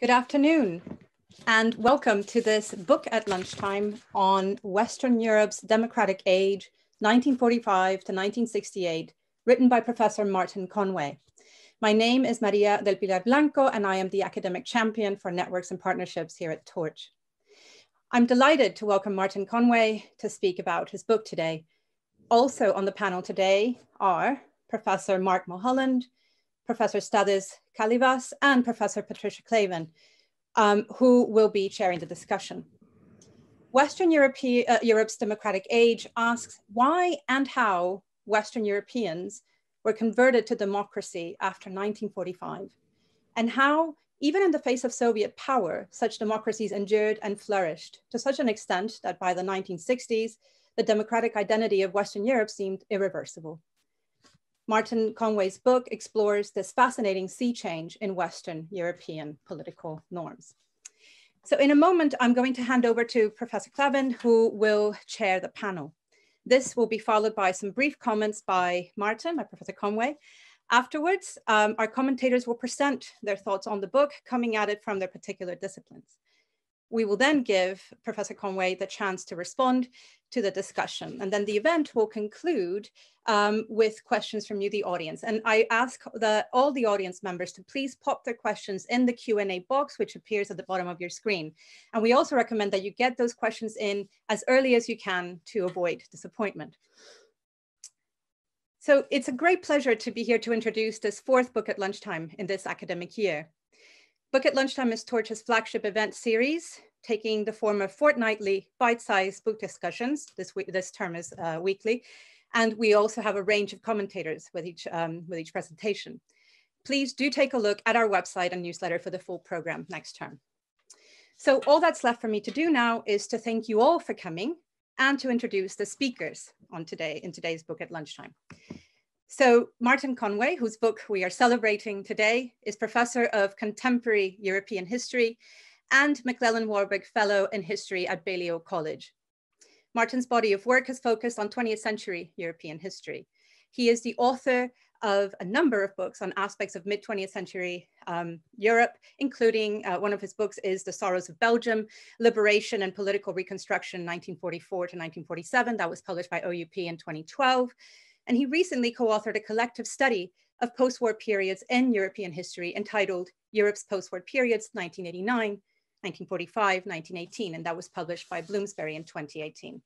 Good afternoon and welcome to this book at lunchtime on Western Europe's democratic age, 1945 to 1968, written by Professor Martin Conway. My name is Maria del Pilar Blanco and I am the academic champion for networks and partnerships here at Torch. I'm delighted to welcome Martin Conway to speak about his book today. Also on the panel today are Professor Marc Mulholland, Professor Stathis Kalyvas and Professor Patricia Clavin, um, who will be chairing the discussion. Western Europe, uh, Europe's democratic age asks why and how Western Europeans were converted to democracy after 1945, and how, even in the face of Soviet power, such democracies endured and flourished to such an extent that by the 1960s, the democratic identity of Western Europe seemed irreversible. Martin Conway's book explores this fascinating sea change in Western European political norms. So in a moment, I'm going to hand over to Professor Clavin, who will chair the panel. This will be followed by some brief comments by Martin, by Professor Conway. Afterwards, um, our commentators will present their thoughts on the book, coming at it from their particular disciplines. We will then give Professor Conway the chance to respond to the discussion. And then the event will conclude um, with questions from you, the audience. And I ask the, all the audience members to please pop their questions in the Q&A box, which appears at the bottom of your screen. And we also recommend that you get those questions in as early as you can to avoid disappointment. So it's a great pleasure to be here to introduce this fourth book at lunchtime in this academic year. Book at Lunchtime is Torch's flagship event series, taking the form of fortnightly bite-sized book discussions. This, week, this term is uh, weekly. And we also have a range of commentators with each, um, with each presentation. Please do take a look at our website and newsletter for the full program next term. So all that's left for me to do now is to thank you all for coming and to introduce the speakers on today in today's book at lunchtime. So Martin Conway, whose book we are celebrating today, is Professor of Contemporary European History and Maclellan Warburg Fellow in History at Balliol College. Martin's body of work has focused on 20th century European history. He is the author of a number of books on aspects of mid 20th century um, Europe, including uh, one of his books is The Sorrows of Belgium, Liberation and Political Reconstruction 1944 to 1947. That was published by OUP in 2012. And he recently co-authored a collective study of post-war periods in European history entitled Europe's Post-War Periods, 1989, 1945, 1918, and that was published by Bloomsbury in 2018.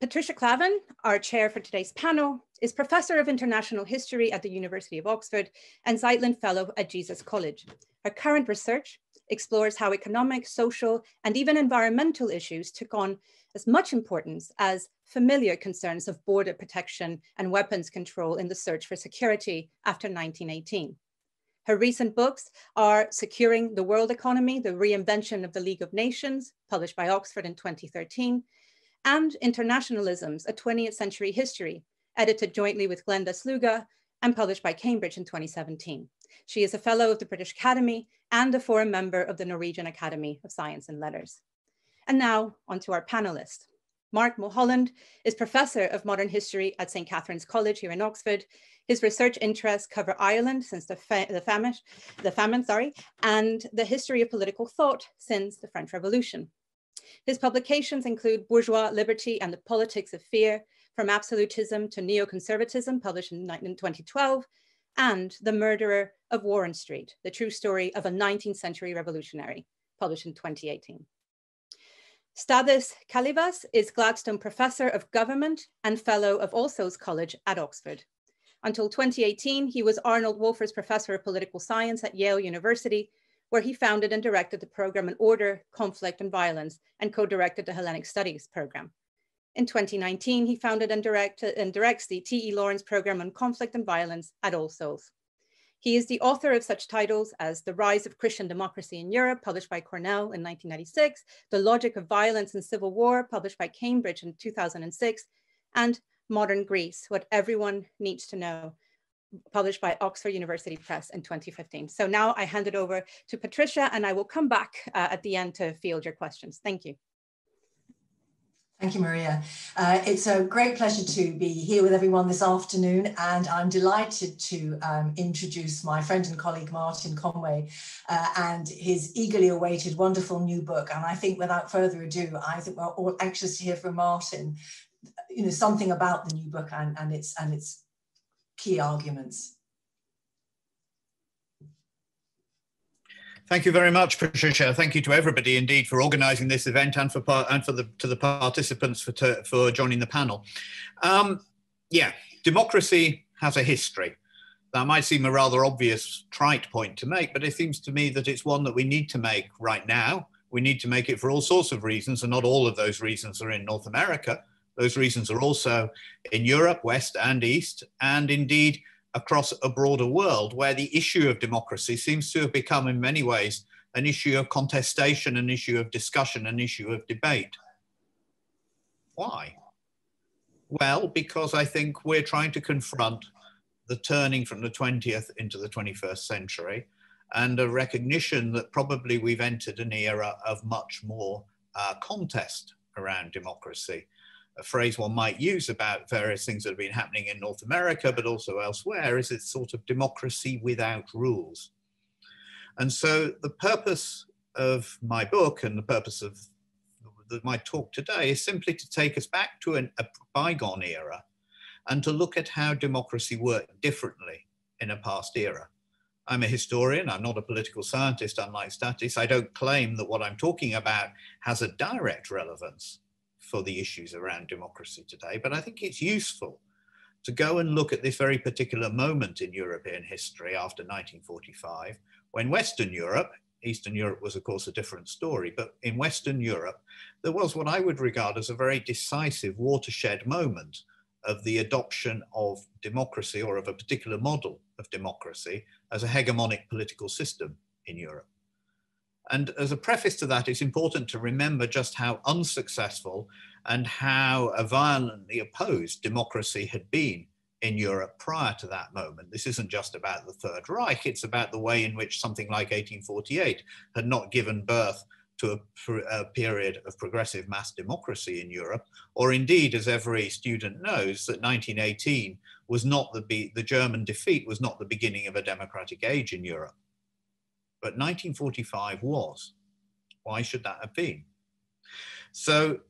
Patricia Clavin, our chair for today's panel, is Professor of International History at the University of Oxford and Zeitlyn Fellow at Jesus College. Her current research explores how economic, social, and even environmental issues took on as much importance as familiar concerns of border protection and weapons control in the search for security after 1918. Her recent books are Securing the World Economy, The Reinvention of the League of Nations, published by Oxford in 2013, and Internationalisms, A 20th Century History, edited jointly with Glenda Sluga and published by Cambridge in 2017. She is a fellow of the British Academy and a foreign member of the Norwegian Academy of Science and Letters. And now onto our panelists. Marc Mulholland is Professor of Modern History at St. Catherine's College here in Oxford. His research interests cover Ireland since the, fa the, famine, the famine sorry, and the history of political thought since the French Revolution. His publications include Bourgeois Liberty and the Politics of Fear, From Absolutism to Neoconservatism, published in 2012, and The Murderer of Warren Street, the true story of a 19th century revolutionary, published in 2018. Stathis Kalyvas is Gladstone Professor of Government and Fellow of All Souls College at Oxford. Until 2018, he was Arnold Wolfers Professor of Political Science at Yale University, where he founded and directed the program in Order, Conflict and Violence and co-directed the Hellenic Studies program. In 2019, he founded and, and directs the T.E. Lawrence program on conflict and violence at All Souls. He is the author of such titles as The Rise of Christian Democracy in Europe, published by Cornell in 1996, The Logic of Violence and Civil War, published by Cambridge in 2006, and Modern Greece, What Everyone Needs to Know, published by Oxford University Press in 2015. So now I hand it over to Patricia and I will come back uh, at the end to field your questions. Thank you. Thank you, Maria. Uh, it's a great pleasure to be here with everyone this afternoon, and I'm delighted to um, introduce my friend and colleague Martin Conway uh, and his eagerly awaited wonderful new book. And I think without further ado, I think we're all anxious to hear from Martin, you know, something about the new book and, and, its, and its key arguments. Thank you very much, Patricia. Thank you to everybody indeed for organising this event and for and for the to the participants for for joining the panel. Um, yeah, democracy has a history. That might seem a rather obvious trite point to make, but it seems to me that it's one that we need to make right now. We need to make it for all sorts of reasons, and not all of those reasons are in North America. Those reasons are also in Europe, West and East, and indeed across a broader world where the issue of democracy seems to have become, in many ways, an issue of contestation, an issue of discussion, an issue of debate. Why? Well, because I think we're trying to confront the turning from the 20th into the 21st century and a recognition that probably we've entered an era of much more uh, contest around democracy a phrase one might use about various things that have been happening in North America, but also elsewhere, is it's sort of democracy without rules. And so the purpose of my book and the purpose of my talk today is simply to take us back to an, a bygone era and to look at how democracy worked differently in a past era. I'm a historian, I'm not a political scientist, unlike Stathis. I don't claim that what I'm talking about has a direct relevance for the issues around democracy today, but I think it's useful to go and look at this very particular moment in European history after 1945, when Western Europe, Eastern Europe was, of course, a different story, but in Western Europe, there was what I would regard as a very decisive watershed moment of the adoption of democracy or of a particular model of democracy as a hegemonic political system in Europe. And as a preface to that, it's important to remember just how unsuccessful and how violently opposed democracy had been in Europe prior to that moment. This isn't just about the Third Reich, it's about the way in which something like 1848 had not given birth to a, a, period of progressive mass democracy in Europe, or indeed, as every student knows, that 1918 was not the, the German defeat was not the beginning of a democratic age in Europe but 1945 was. Why should that have been? So,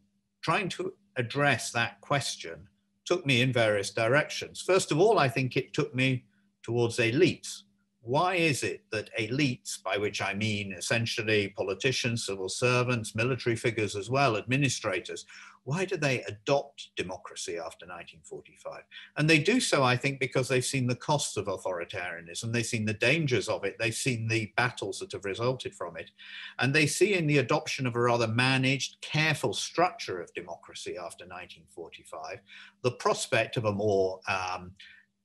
trying to address that question took me in various directions. First of all, I think it took me towards elites. Why is it that elites, by which I mean essentially politicians, civil servants, military figures as well, administrators, why do they adopt democracy after 1945? And they do so, I think, because they've seen the costs of authoritarianism, they've seen the dangers of it, they've seen the battles that have resulted from it, and they see in the adoption of a rather managed, careful structure of democracy after 1945 the prospect of a more um,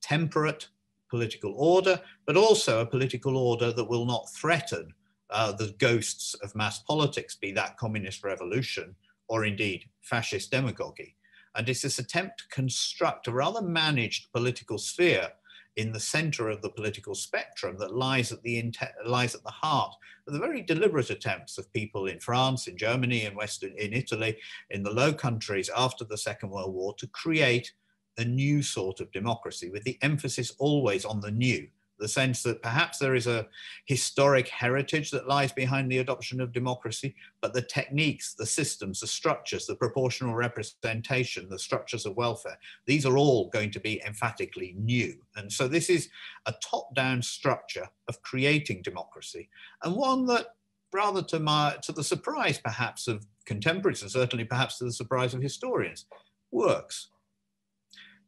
temperate political order, but also a political order that will not threaten uh, the ghosts of mass politics, be that communist revolution or indeed fascist demagoguery. And it's this attempt to construct a rather managed political sphere in the center of the political spectrum that lies at the lies at the heart of the very deliberate attempts of people in France, in Germany, in Western, in Italy, in the Low Countries after the Second World War to create a new sort of democracy with the emphasis always on the new the sense that perhaps there is a historic heritage that lies behind the adoption of democracy, but the techniques, the systems, the structures, the proportional representation, the structures of welfare, these are all going to be emphatically new. And so this is a top down structure of creating democracy, and one that, rather to, my, to the surprise perhaps of contemporaries, and certainly perhaps to the surprise of historians, works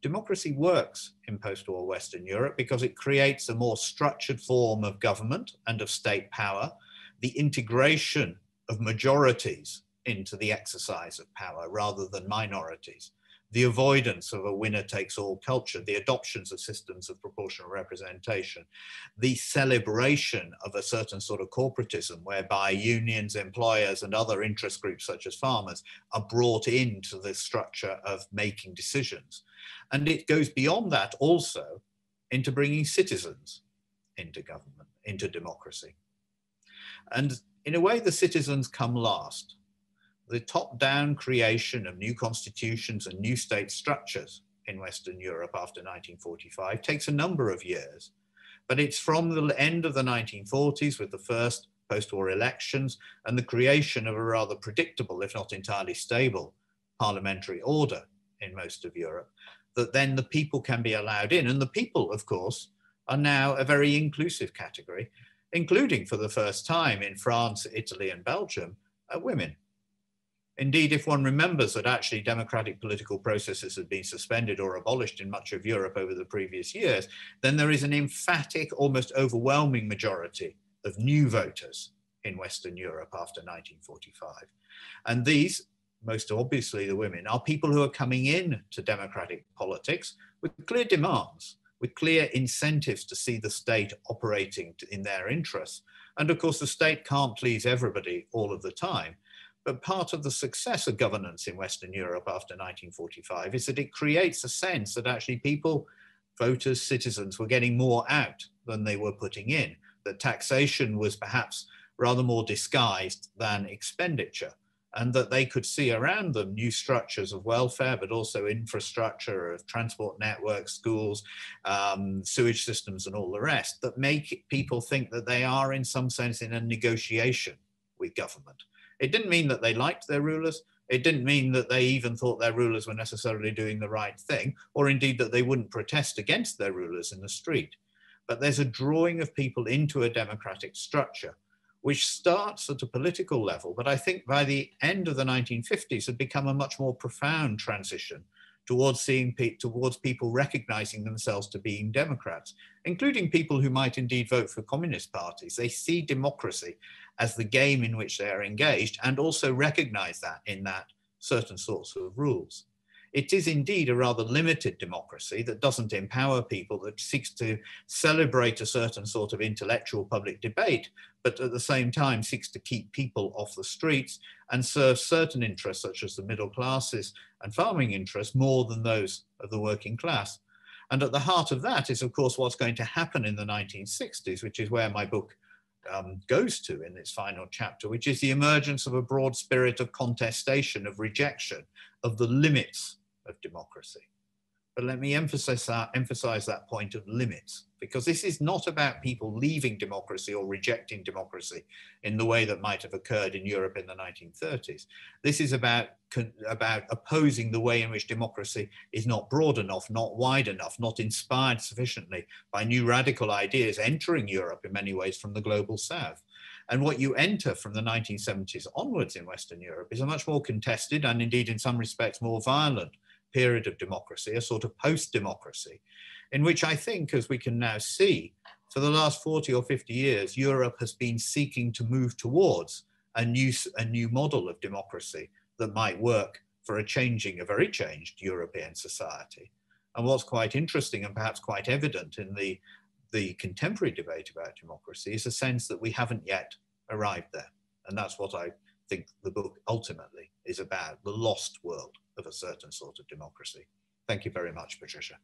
democracy works in post-war Western Europe because it creates a more structured form of government and of state power, the integration of majorities into the exercise of power rather than minorities, the avoidance of a winner takes all culture, the adoptions of systems of proportional representation, the celebration of a certain sort of corporatism whereby unions, employers, and other interest groups such as farmers are brought into the structure of making decisions. And it goes beyond that also into bringing citizens into government, into democracy. And in a way, the citizens come last. the top down creation of new constitutions and new state structures in Western Europe after 1945 takes a number of years. But it's from the end of the 1940s with the first post war elections and the creation of a rather predictable, if not entirely stable, parliamentary order in most of Europe that then the people can be allowed in. And the people, of course, are now a very inclusive category, including for the first time in France, Italy, and Belgium, uh, women. Indeed, if one remembers that actually democratic political processes had been suspended or abolished in much of Europe over the previous years, then there is an emphatic, almost overwhelming majority of new voters in Western Europe after 1945. And these, most obviously the women, are people who are coming in to democratic politics with clear demands, with clear incentives to see the state operating in their interests. And of course, the state can't please everybody all of the time. But part of the success of governance in Western Europe after 1945 is that it creates a sense that actually people, voters, citizens were getting more out than they were putting in, that taxation was perhaps rather more disguised than expenditure, and that they could see around them new structures of welfare, but also infrastructure of transport networks, schools, um, sewage systems, and all the rest that make people think that they are, in some sense, in a negotiation with government it didn't mean that they liked their rulers. It didn't mean that they even thought their rulers were necessarily doing the right thing, or indeed that they wouldn't protest against their rulers in the street. But there's a drawing of people into a democratic structure, which starts at a political level, but I think by the end of the 1950s had become a much more profound transition towards seeing pe towards people recognizing themselves to being Democrats, including people who might indeed vote for communist parties. They see democracy as the game in which they are engaged and also recognize that in that certain sorts of rules. It is indeed a rather limited democracy that doesn't empower people, that seeks to celebrate a certain sort of intellectual public debate, but at the same time seeks to keep people off the streets and serve certain interests, such as the middle classes and farming interests, more than those of the working class. And at the heart of that is, of course, what's going to happen in the 1960s, which is where my book um, goes to in its final chapter, which is the emergence of a broad spirit of contestation, of rejection, of the limits of democracy. But let me emphasize that, emphasize that point of limits, because this is not about people leaving democracy or rejecting democracy in the way that might have occurred in Europe in the 1930s. This is about, about opposing the way in which democracy is not broad enough, not wide enough, not inspired sufficiently by new radical ideas entering Europe in many ways from the global south. And what you enter from the 1970s onwards in Western Europe is a much more contested and indeed in some respects more violent period of democracy, a sort of post-democracy, in which I think, as we can now see, for the last 40 or 50 years, Europe has been seeking to move towards a new, a new model of democracy that might work for a changing, a very changed European society. And what's quite interesting and perhaps quite evident in the, the contemporary debate about democracy is a sense that we haven't yet arrived there. And that's what I think the book ultimately is about, the lost world of a certain sort of democracy. Thank you very much, Patricia.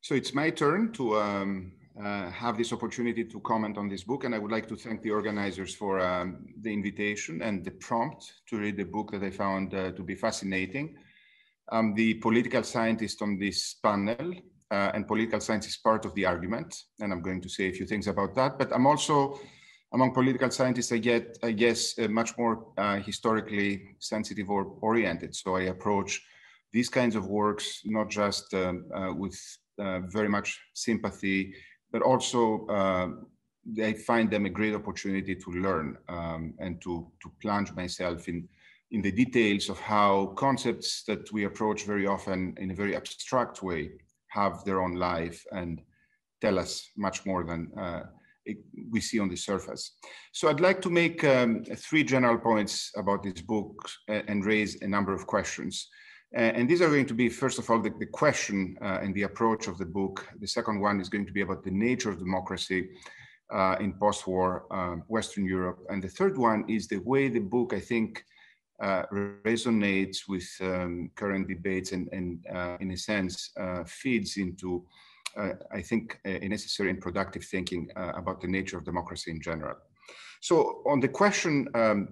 So it's my turn to um, uh, have this opportunity to comment on this book. And I would like to thank the organizers for um, the invitation and the prompt to read the book that I found uh, to be fascinating. I'm the political scientist on this panel, uh, and political science is part of the argument. And I'm going to say a few things about that. But I'm also, among political scientists, I get, I guess, uh, much more uh, historically sensitive or oriented. So I approach these kinds of works not just um, uh, with very much sympathy but also uh, I find them a great opportunity to learn um, and to, to plunge myself in, in the details of how concepts that we approach very often in a very abstract way have their own life and tell us much more than uh, it, we see on the surface. So I'd like to make um, three general points about this book and raise a number of questions. Uh, and these are going to be, first of all, the, the question uh, and the approach of the book. The second one is going to be about the nature of democracy. uh, in post-war um, Western Europe. And the third one is the way the book, I think, resonates with um, current debates and, and in a sense, feeds into, uh, I think, a necessary and productive thinking uh, about the nature of democracy in general. So on the question, um,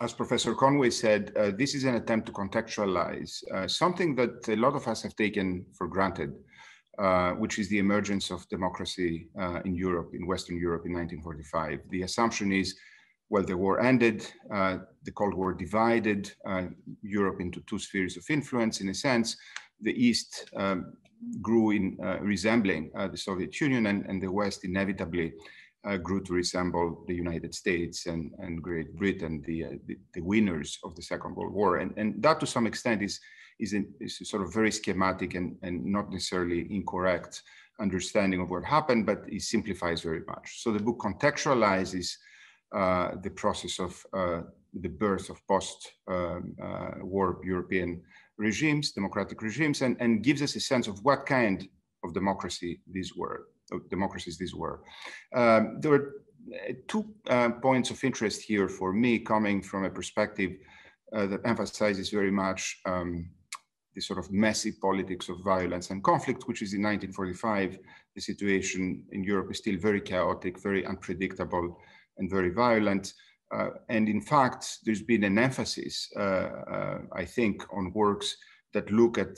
as Professor Conway said, this is an attempt to contextualize something that a lot of us have taken for granted, uh, which is the emergence of democracy uh, in Europe, in Western Europe in 1945. The assumption is, well, the war ended, uh, the Cold War divided uh, Europe into two spheres of influence. In a sense, the East um, grew in uh, resembling the Soviet Union, and, and, the West inevitably grew to resemble the United States and, and Great Britain, the, the, the, winners of the Second World War. And, and that, to some extent, is is, a, is sort of very schematic and, and not necessarily incorrect understanding of what happened, but it simplifies very much. So the book contextualizes uh, the process of uh, the birth of post-war um, uh, European regimes, democratic regimes, and, and gives us a sense of what kind of democracy these were, democracies these were. Um, there were uh, two uh, points of interest here for me coming from a perspective uh, that emphasizes very much um, the sort of messy politics of violence and conflict, which is in 1945, the situation in Europe is still very chaotic, very unpredictable, and very violent. Uh, and in fact, there's been an emphasis, uh, uh, I think, on works that look at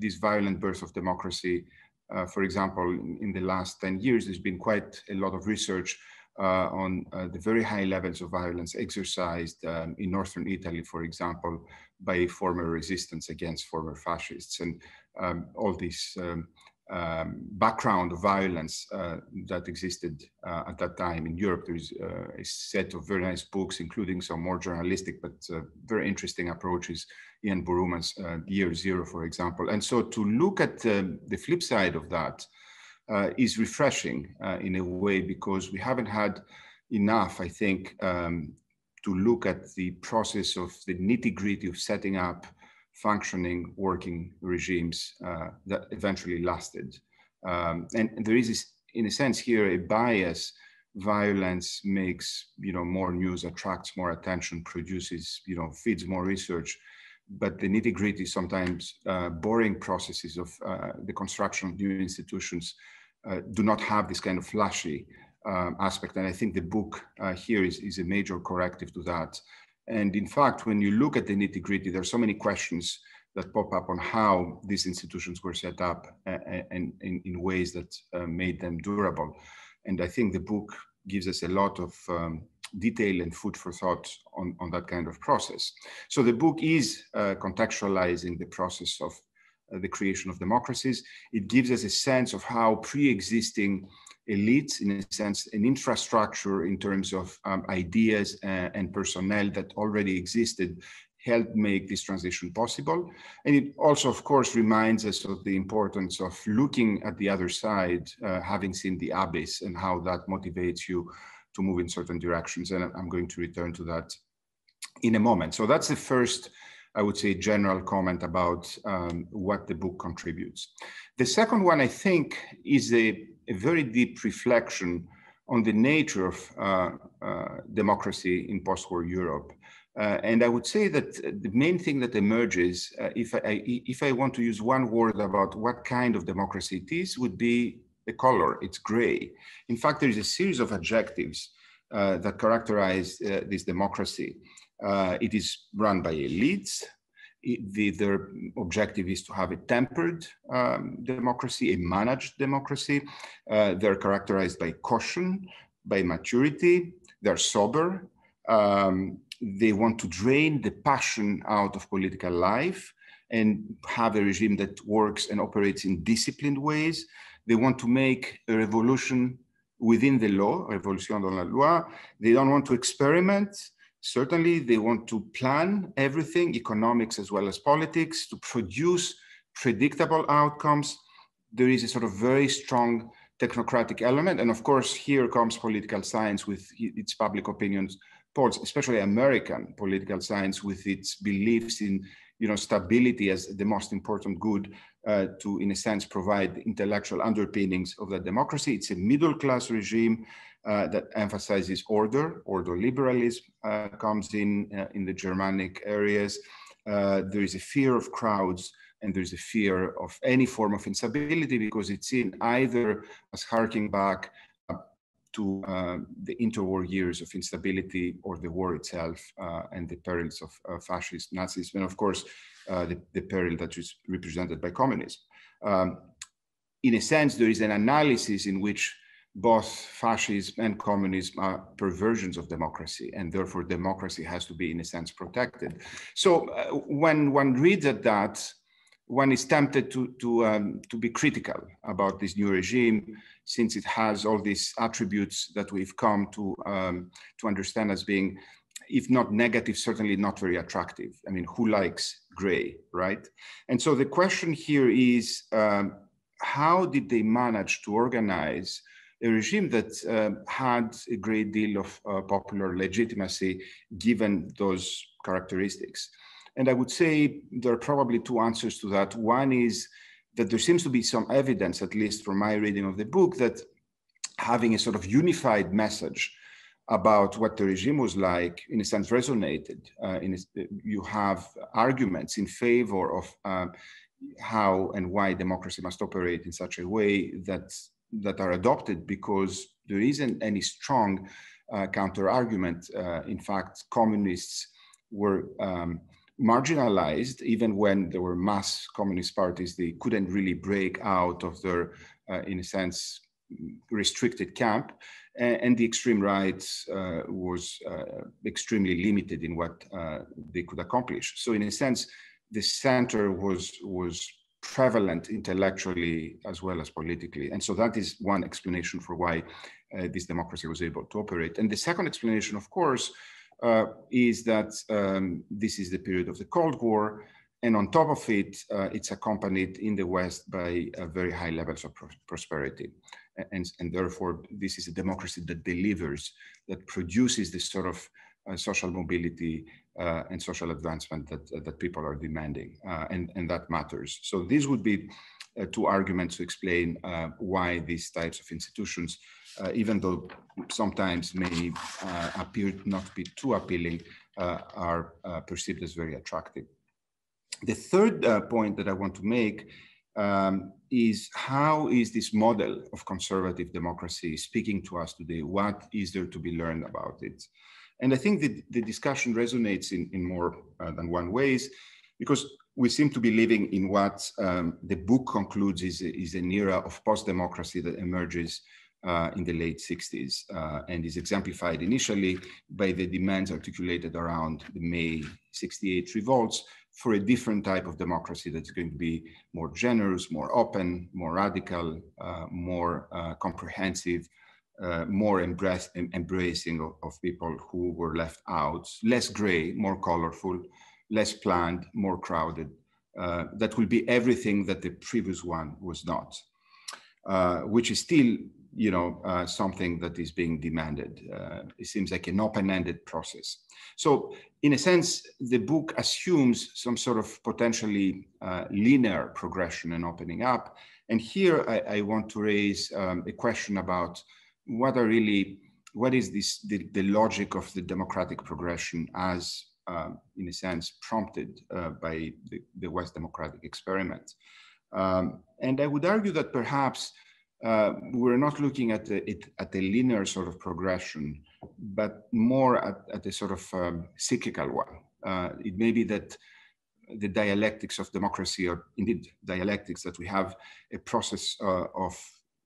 this violent birth of democracy. Uh, for example, in the last 10 years, there's been quite a lot of research uh, on uh, the very high levels of violence exercised um, in northern Italy, for example, by former resistance against former fascists. And um, all these um, um, background of violence uh, that existed uh, at that time in Europe. There's uh, a set of very nice books, including some more journalistic but uh, very interesting approaches. Ian Buruma's uh, Year Zero, for example. And so to look at um, the flip side of that uh, is refreshing in a way because we haven't had enough, I think, um, to look at the process of the nitty gritty of setting up functioning working regimes uh, that eventually lasted. Um, and, there is, this, in a sense, here a bias. Violence makes you know more news, attracts more attention, produces you know feeds more research. But the nitty gritty, sometimes uh, boring processes of uh, the construction of new institutions uh, do not have this kind of flashy um, aspect. And I think the book uh, here is, is a major corrective to that. And in fact, when you look at the nitty gritty, there are so many questions that pop up on how these institutions were set up and in, in, ways that uh, made them durable. And I think the book gives us a lot of um, detail and food for thought on, on that kind of process. So the book is uh, contextualizing the process of uh, the creation of democracies. It gives us a sense of how pre-existing elites, in a sense, an infrastructure in terms of um, ideas and, and personnel that already existed helped make this transition possible. And it also, of course, reminds us of the importance of looking at the other side, uh, having seen the abyss and how that motivates you to move in certain directions. And I'm going to return to that in a moment. So that's the first, I would say, general comment about um, what the book contributes. The second one, I think, is a a very deep reflection on the nature of uh, uh, democracy in post-war Europe. Uh, and I would say that the main thing that emerges, uh, if, I, if I want to use one word about what kind of democracy it is, would be the color, it's gray. In fact, there is a series of adjectives uh, that characterize uh, this democracy. it is run by elites, the, their objective is to have a tempered um, democracy, a managed democracy. Uh, they're characterized by caution, by maturity. They're sober. Um, they want to drain the passion out of political life and have a regime that works and operates in disciplined ways. They want to make a revolution within the law, revolution dans la loi. They don't want to experiment. Certainly, they want to plan everything, economics as well as politics, to produce predictable outcomes. There is a sort of very strong technocratic element. And of course, here comes political science with its public opinions polls, especially American political science with its beliefs in you know, stability as the most important good uh, to, in a sense, provide intellectual underpinnings of that democracy. It's a middle class regime uh, that emphasizes order, ordoliberalism uh, comes in uh, in the Germanic areas. Uh, there is a fear of crowds and there's a fear of any form of instability because it's seen either as harking back to uh, the interwar years of instability or the war itself uh, and the perils of uh, fascist Nazism, and of course, uh, the, the, peril that is represented by communism. Um, in a sense, there is an analysis in which both fascism and communism are perversions of democracy, and therefore democracy has to be, in a sense, protected. So uh, when one reads at that, one is tempted to, to, um, to be critical about this new regime since it has all these attributes that we've come to, um, to understand as being, if not negative, certainly not very attractive. I mean, who likes gray, right? And so the question here is, um, how did they manage to organize a regime that uh, had a great deal of uh, popular legitimacy given those characteristics? And I would say there are probably two answers to that. One is that there seems to be some evidence, at least from my reading of the book, that having a sort of unified message about what the regime was like, in a sense, resonated. Uh, in a, you have arguments in favor of uh, how and why democracy must operate in such a way that that are adopted because there isn't any strong uh, counter argument. Uh, in fact, communists were um, marginalized, even when there were mass communist parties, they couldn't really break out of their, uh, in a sense, restricted camp. And, the extreme right uh, was uh, extremely limited in what uh, they could accomplish. So in a sense, the center was, was prevalent intellectually as well as politically. And so that is one explanation for why uh, this democracy was able to operate. And the second explanation, of course, uh, is that um, this is the period of the Cold War. And on top of it, uh, it's accompanied in the West by uh, very high levels of pro prosperity. And, and therefore, this is a democracy that delivers, that produces this sort of uh, social mobility uh, and social advancement that, uh, that people are demanding. and, and that matters. So these would be two arguments to explain why these types of institutions uh, even though sometimes may uh, appear not to be too appealing, uh, are perceived as very attractive. The third point that I want to make um, is how is this model of conservative democracy speaking to us today? What is there to be learned about it? And I think that the discussion resonates in, in more uh, than one ways because we seem to be living in what um, the book concludes is, is an era of post-democracy that emerges uh, in the late 60s uh, and is exemplified initially by the demands articulated around the May 68 revolts for a different type of democracy that's going to be more generous, more open, more radical, uh, more uh, comprehensive, uh, more embrace, embracing of, of, people who were left out, less gray, more colorful, less planned, more crowded. Uh, that will be everything that the previous one was not. Uh, which is still you know, uh, something that is being demanded. Uh, it seems like an open-ended process. So in a sense, the book assumes some sort of potentially uh, linear progression and opening up. And here I, I want to raise um, a question about what are really, what is this, the, the logic of the democratic progression as, um, in a sense, prompted uh, by the, the, West democratic experiment. Um, and I would argue that perhaps uh, we're not looking at the, it at a linear sort of progression, but more at, at a sort of um, cyclical one. Uh, it may be that the dialectics of democracy, or indeed dialectics, that we have a process uh, of,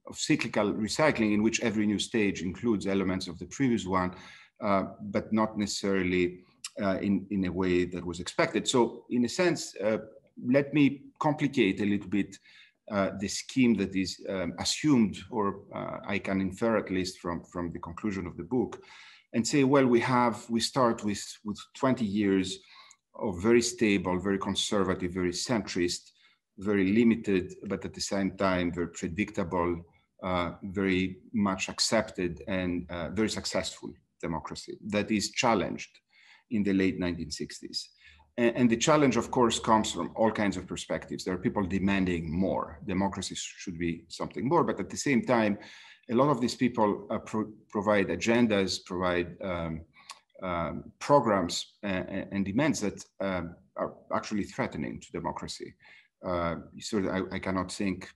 of cyclical recycling in which every new stage includes elements of the previous one, uh, but not necessarily uh, in, in a way that was expected. So in a sense, uh, let me complicate a little bit uh, the scheme that is um, assumed, or uh, I can infer at least from, from the conclusion of the book, and say, well, we have, we start with, with 20 years of very stable, very conservative, very centrist, very limited, but at the same time, very predictable, uh, very much accepted and very successful democracy that is challenged in the late 1960s. And, the challenge, of course, comes from all kinds of perspectives. There are people demanding more. Democracy should be something more, but at the same time, a lot of these people uh, pro provide agendas, provide um, um, programs and, and, demands that um, are actually threatening to democracy. Uh, so I, I, cannot think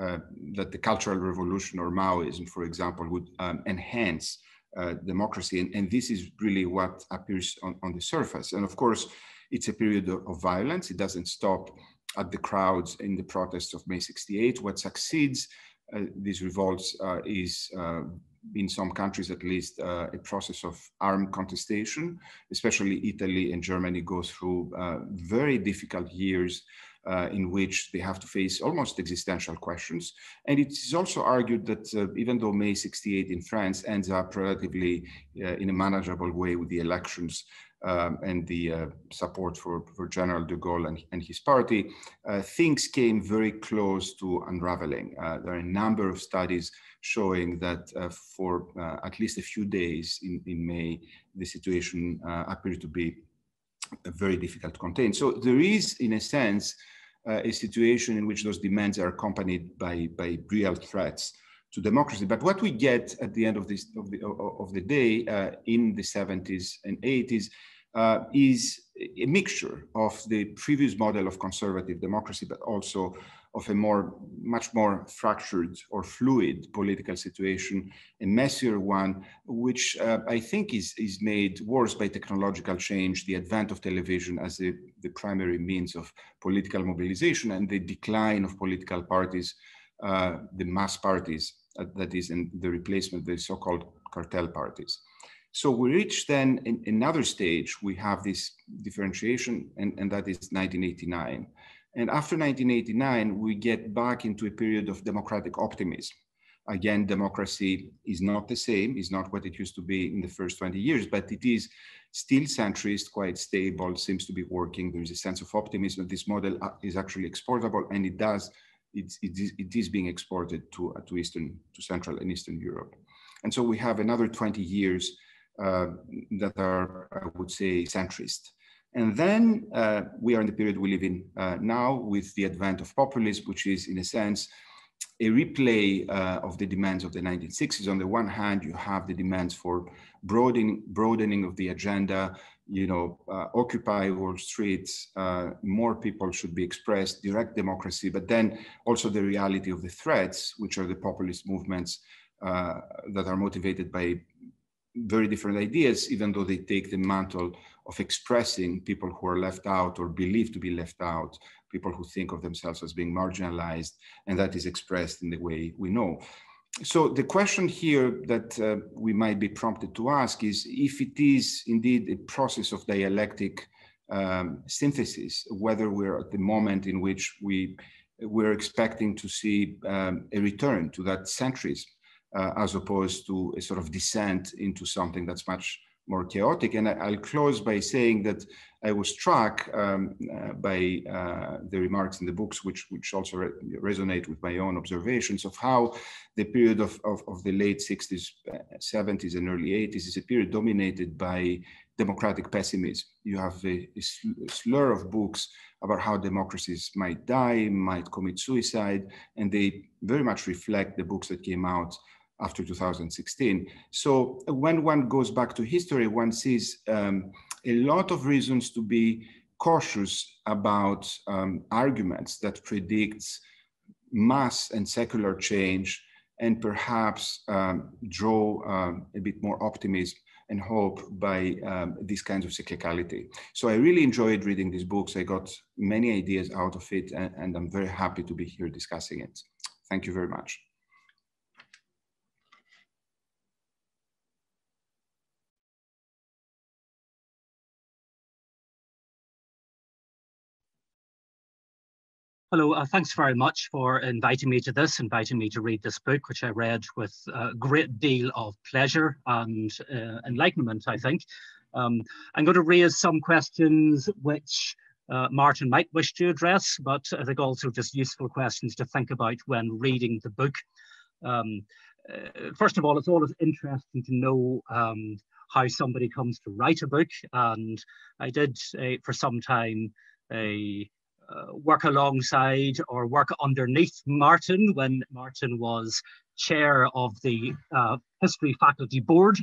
uh, that the Cultural Revolution or Maoism, for example, would um, enhance uh, democracy. And, and, this is really what appears on, on, the surface. And of course, it's a period of, of violence. It doesn't stop at the crowds in the protests of May 68. What succeeds uh, these revolts uh, is uh, in some countries at least uh, a process of armed contestation especially italy and germany go through very difficult years uh, in which they have to face almost existential questions and it is also argued that even though may 68 in france ends up relatively in a manageable way with the elections um, and the uh, support for, for General de Gaulle and, and his party, uh, things came very close to unraveling. Uh, there are a number of studies showing that uh, for uh, at least a few days in, in May, the situation uh, appeared to be very difficult to contain. So there is, in a sense, a situation in which those demands are accompanied by, by real threats to democracy. But what we get at the end of this of the of the day uh, in the 70s and 80s uh, is a mixture of the previous model of conservative democracy, but also of a more much more fractured or fluid political situation, a messier one, which uh, I think is is made worse by technological change, the advent of television as a, the primary means of political mobilization, and the decline of political parties uh, the mass parties, uh, that is, and the replacement of the so-called cartel parties. So we reach then in another stage, we have this differentiation, and, and that is 1989. And after 1989, we get back into a period of democratic optimism. Again, democracy is not the same, is not what it used to be in the first 20 years, but it is still centrist, quite stable, seems to be working. There is a sense of optimism that this model uh, is actually exportable, and it does it's, it, is, it is being exported to, uh, to Eastern, to Central and Eastern Europe. And so we have another 20 years uh, that are, I would say, centrist. And then uh, we are in the period we live in uh, now with the advent of populism, which is, in a sense, a replay uh, of the demands of the 1960s. On the one hand, you have the demands for broadening, broadening of the agenda, you know, uh, occupy Wall Street, uh, more people should be expressed, direct democracy, but then also the reality of the threats, which are the populist movements uh, that are motivated by very different ideas, even though they take the mantle of expressing people who are left out or believed to be left out, people who think of themselves as being marginalized, and that is expressed in the way we know. So the question here that uh, we might be prompted to ask is if it is indeed a process of dialectic um, synthesis, whether we're at the moment in which we we're expecting to see um, a return to that centrism uh, as opposed to a sort of descent into something that's much more chaotic. And I, will close by saying that I was struck um, uh, by uh, the remarks in the books, which, which also re resonate with my own observations of how the period of, of, of the late 60s, 70s, and early 80s is a period dominated by democratic pessimism. You have a, a, slur of books about how democracies might die, might commit suicide, and they very much reflect the books that came out after 2016. So when one goes back to history, one sees um, a lot of reasons to be cautious about um, arguments that predicts mass and secular change and perhaps um, draw um, a bit more optimism and hope by um, these kinds of cyclicality. So I really enjoyed reading these books. I got many ideas out of it and, and I'm very happy to be here discussing it. Thank you very much. Hello, uh, thanks very much for inviting me to this, inviting me to read this book, which I read with a great deal of pleasure and uh, enlightenment, I think. Um, I'm going to raise some questions which uh, Martin might wish to address, but I think also just useful questions to think about when reading the book. Um, uh, first of all, it's always interesting to know um, how somebody comes to write a book. And I did uh, for some time a uh, work alongside or work underneath Martin when Martin was chair of the uh, history faculty board.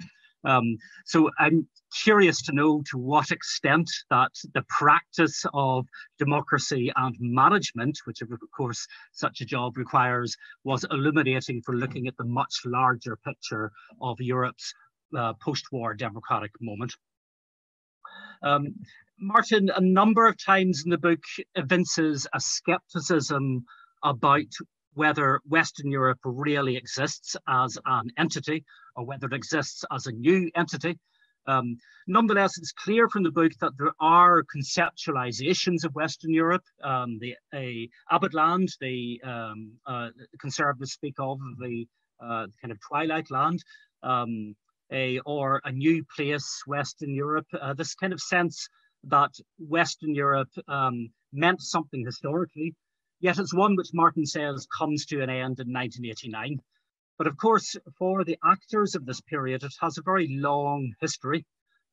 Um, so I'm curious to know to what extent that the practice of democracy and management, which of course such a job requires, was illuminating for looking at the much larger picture of Europe's uh, post-war democratic moment. Um, Martin, a number of times in the book, evinces a skepticism about whether Western Europe really exists as an entity or whether it exists as a new entity. Um, nonetheless, it's clear from the book that there are conceptualizations of Western Europe. Um, the a Abendland, the, um, uh, conservatives speak of the uh, kind of twilight land, um, a, or a new place, Western Europe. Uh, this kind of sense that Western Europe um, meant something historically, yet it's one which Martin says comes to an end in 1989. But of course, for the actors of this period, it has a very long history,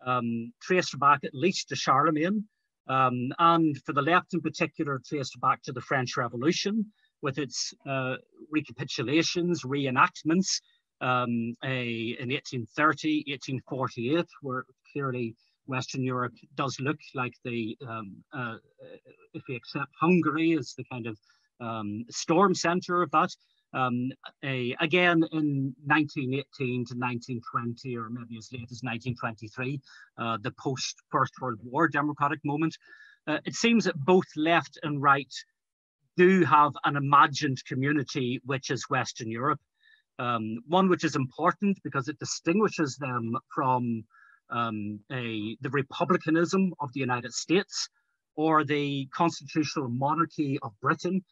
um, traced back at least to Charlemagne, um, and for the left in particular, traced back to the French Revolution with its uh, recapitulations, reenactments um, a, in 1830, 1848, were clearly Western Europe does look like the, um, uh, if we accept Hungary as the kind of um, storm center of that, um, a, again, in 1918 to 1920, or maybe as late as 1923, uh, the post First World War democratic moment, uh, it seems that both left and right do have an imagined community, which is Western Europe. Um, one which is important because it distinguishes them from um, a, the republicanism of the United States or the constitutional monarchy of Britain,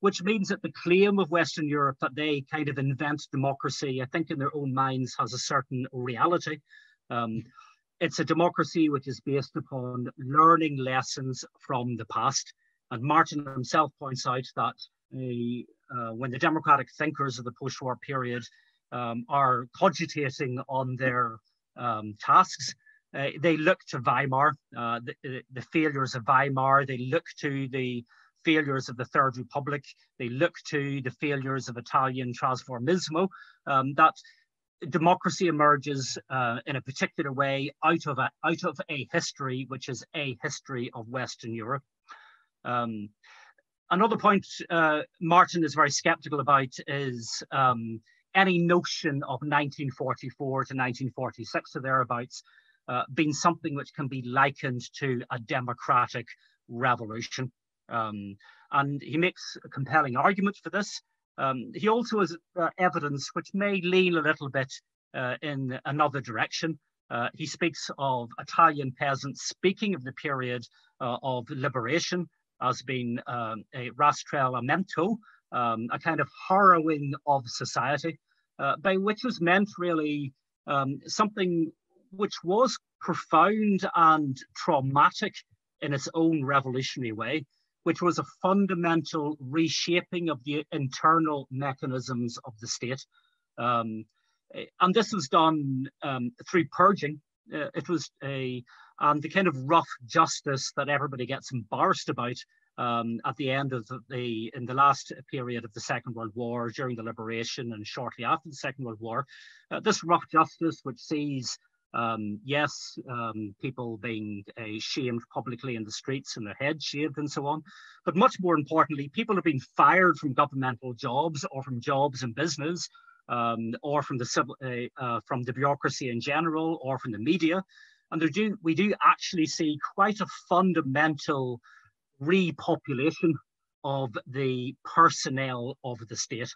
which means that the claim of Western Europe that they kind of invent democracy, I think in their own minds has a certain reality. Um, it's a democracy which is based upon learning lessons from the past. And Martin himself points out that uh, when the democratic thinkers of the post-war period um, are cogitating on their um, tasks, uh, they look to Weimar, uh, the, the, failures of Weimar, they look to the failures of the Third Republic. They look to the failures of Italian trasformismo. Um, that democracy emerges uh, in a particular way out of a, out of a history which is a history of Western Europe. Um, another point uh, Martin is very skeptical about is um, any notion of 1944 to 1946 or thereabouts uh, being something which can be likened to a democratic revolution. Um, and he makes a compelling argument for this. Um, he also has uh, evidence which may lean a little bit uh, in another direction. Uh, he speaks of Italian peasants speaking of the period uh, of liberation as being um, a rastrellamento, um, a kind of harrowing of society, uh, by which was meant really um, something which was profound and traumatic in its own revolutionary way, which was a fundamental reshaping of the internal mechanisms of the state. Um, and this was done um, through purging. Uh, it was a and the kind of rough justice that everybody gets embarrassed about um, at the end of the, in the last period of the Second World War, during the liberation, and shortly after the Second World War. Uh, this rough justice, which sees um, yes, um, people being uh, shamed publicly in the streets and their heads shaved and so on. But much more importantly, people are being fired from governmental jobs or from jobs in business um, or from the, civil, uh, uh, from the bureaucracy in general or from the media. And there do, we do actually see quite a fundamental repopulation of the personnel of the state.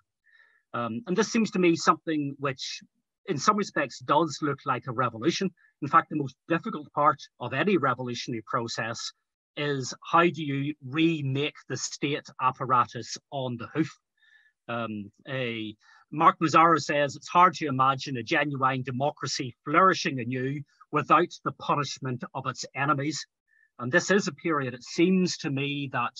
Um, and this seems to me something which in some respects does look like a revolution. In fact, the most difficult part of any revolutionary process is how do you remake the state apparatus on the hoof? Um, a, Mark Mazower says it's hard to imagine a genuine democracy flourishing anew without the punishment of its enemies. And this is a period, it seems to me, that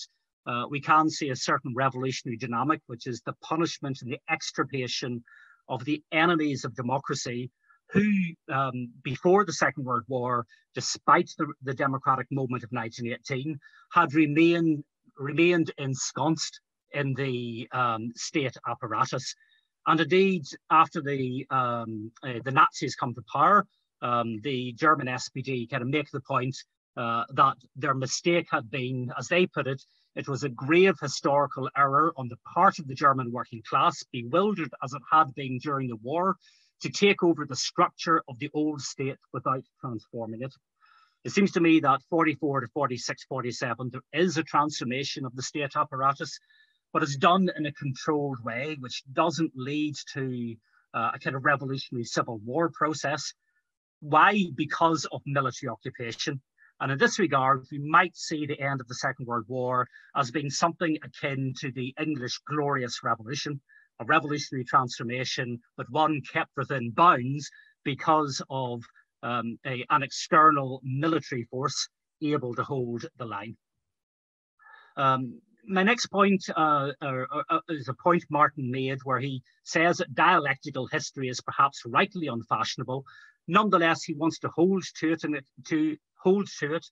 uh, we can see a certain revolutionary dynamic, which is the punishment and the extirpation of the enemies of democracy who, um, before the Second World War, despite the, the democratic movement of 1918, had remained, remained ensconced in the um, state apparatus. And indeed, after the, um, uh, the Nazis come to power, um, the German SPD kind of make the point uh, that their mistake had been, as they put it, it was a grave historical error on the part of the German working class, bewildered as it had been during the war, to take over the structure of the old state without transforming it. It seems to me that 44 to 46, 47, there is a transformation of the state apparatus, but it's done in a controlled way, which doesn't lead to uh, a kind of revolutionary civil war process. Why? Because of military occupation. And in this regard, we might see the end of the Second World War as being something akin to the English Glorious Revolution, a revolutionary transformation, but one kept within bounds because of um, a, an external military force able to hold the line. Um, my next point uh, uh, uh, is a point Martin made where he says that dialectical history is perhaps rightly unfashionable. Nonetheless, he wants to hold to it and to hold to it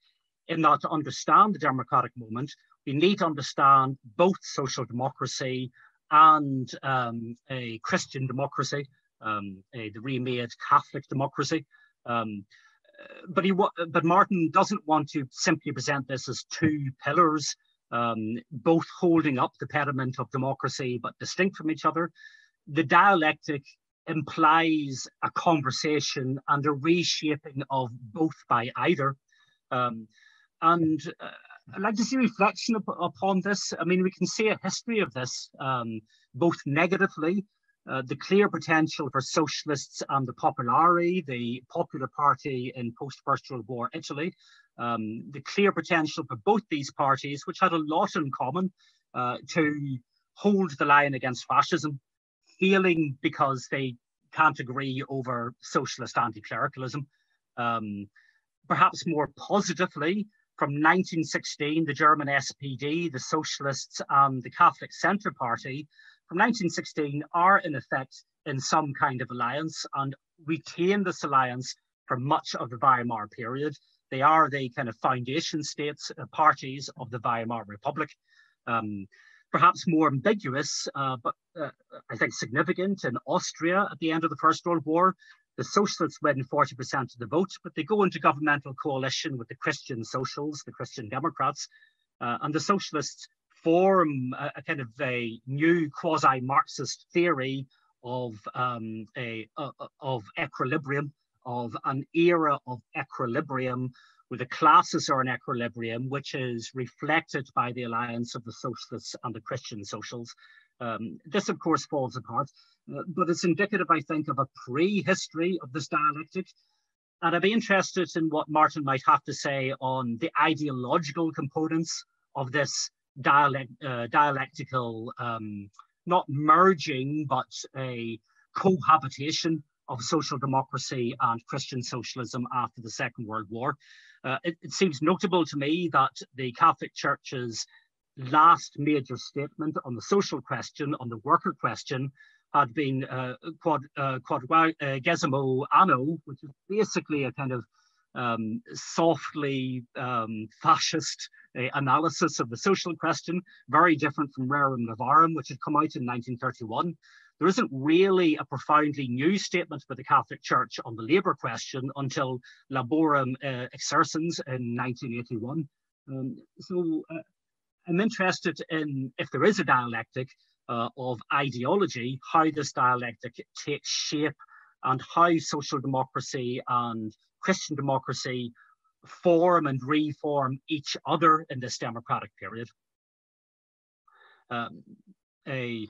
in that to understand the democratic movement, we need to understand both social democracy and um, a Christian democracy, um, a, the remade Catholic democracy. Um, but he, but Martin doesn't want to simply present this as two pillars, um, both holding up the pediment of democracy but distinct from each other. The dialectic implies a conversation and a reshaping of both by either. Um, and uh, I'd like to see reflection up, upon this. I mean, we can see a history of this, um, both negatively, uh, the clear potential for socialists and the Popolari, the Popular Party in post-First World War Italy, um, the clear potential for both these parties, which had a lot in common, uh, to hold the line against fascism, failing because they can't agree over socialist anti-clericalism. Um, perhaps more positively, from 1916, the German SPD, the Socialists, and the Catholic Centre Party, from 1916 are in effect in some kind of alliance and retain this alliance for much of the Weimar period. They are the kind of foundation states, uh, parties of the Weimar Republic. Um, perhaps more ambiguous, uh, but uh, I think significant in Austria at the end of the First World War, the socialists win 40% of the vote, but they go into governmental coalition with the Christian socials, the Christian Democrats, uh, and the socialists form a, a kind of a new quasi-Marxist theory of um, a, a, of equilibrium, of an era of equilibrium where the classes are in equilibrium, which is reflected by the alliance of the socialists and the Christian socials. Um, this, of course, falls apart. Uh, but it's indicative, I think, of a pre-history of this dialectic. And I'd be interested in what Martin might have to say on the ideological components of this dialect, uh, dialectical, um, not merging, but a cohabitation of social democracy and Christian socialism after the Second World War. Uh, it, it, seems notable to me that the Catholic Church's last major statement on the social question, on the worker question, had been uh, quad, uh, quadragesimo uh, anno, which is basically a kind of um, softly um, fascist uh, analysis of the social question, very different from Rerum Novarum, which had come out in 1931. There isn't really a profoundly new statement by the Catholic Church on the labour question until Laborem uh, Exercens in 1981. Um, so uh, I'm interested in if there is a dialectic, uh, of ideology, how this dialectic takes shape and how social democracy and Christian democracy form and reform each other in this democratic period. Um, a,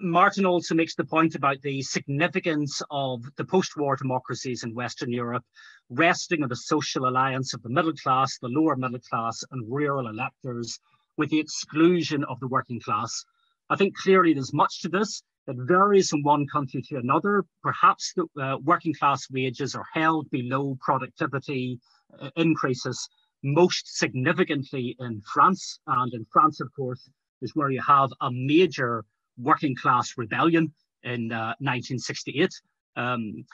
Martin also makes the point about the significance of the post-war democracies in Western Europe resting on the social alliance of the middle class, the lower middle class and rural electors with the exclusion of the working class I think clearly there's much to this. It varies from one country to another. Perhaps the uh, working class wages are held below productivity uh, increases, most significantly in France. And in France, of course, is where you have a major working class rebellion in uh, 1968. Um,